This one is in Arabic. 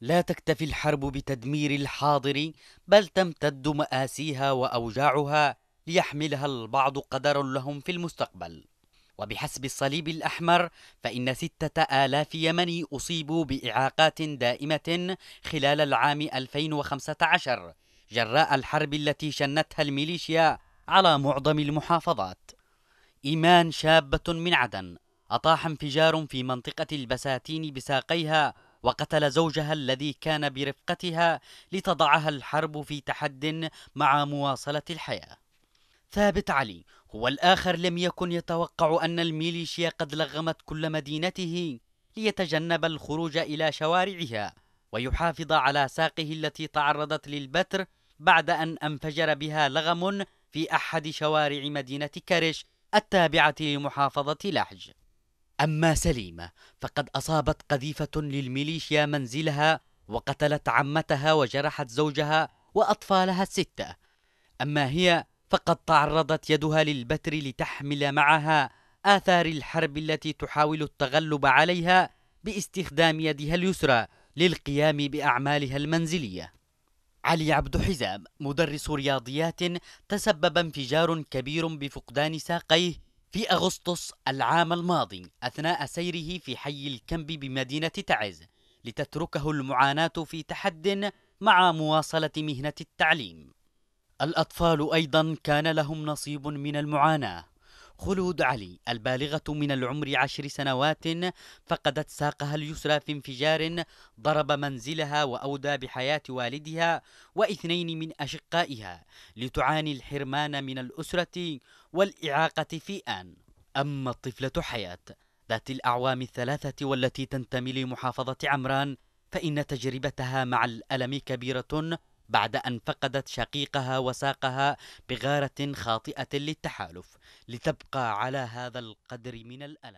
لا تكتفي الحرب بتدمير الحاضر بل تمتد مآسيها وأوجاعها ليحملها البعض قدر لهم في المستقبل. وبحسب الصليب الأحمر فإن ستة آلاف يمني أصيبوا بإعاقات دائمة خلال العام 2015 جراء الحرب التي شنتها الميليشيا على معظم المحافظات. إيمان شابة من عدن أطاح انفجار في منطقة البساتين بساقيها وقتل زوجها الذي كان برفقتها لتضعها الحرب في تحد مع مواصلة الحياة. ثابت علي هو الآخر لم يكن يتوقع أن الميليشيا قد لغمت كل مدينته ليتجنب الخروج إلى شوارعها ويحافظ على ساقه التي تعرضت للبتر بعد أن أنفجر بها لغم في أحد شوارع مدينة كرش التابعة لمحافظة لحج أما سليمة فقد أصابت قذيفة للميليشيا منزلها وقتلت عمتها وجرحت زوجها وأطفالها الستة. أما هي فقد تعرضت يدها للبتر لتحمل معها آثار الحرب التي تحاول التغلب عليها باستخدام يدها اليسرى للقيام بأعمالها المنزلية. علي عبد حزام مدرس رياضيات تسبب انفجار كبير بفقدان ساقيه في أغسطس العام الماضي أثناء سيره في حي الكنب بمدينة تعز لتتركه المعاناة في تحد مع مواصلة مهنة التعليم. الأطفال أيضا كان لهم نصيب من المعاناة. خلود علي البالغة من العمر عشر سنوات فقدت ساقها اليسرى في انفجار ضرب منزلها وأودى بحياة والدها واثنين من أشقائها لتعاني الحرمان من الأسرة والإعاقة في آن. أما الطفلة حياة ذات الأعوام الثلاثة والتي تنتمي لمحافظة عمران فإن تجربتها مع الألم كبيرة بعد أن فقدت شقيقها وساقها بغارة خاطئة للتحالف لتبقى على هذا القدر من الألم.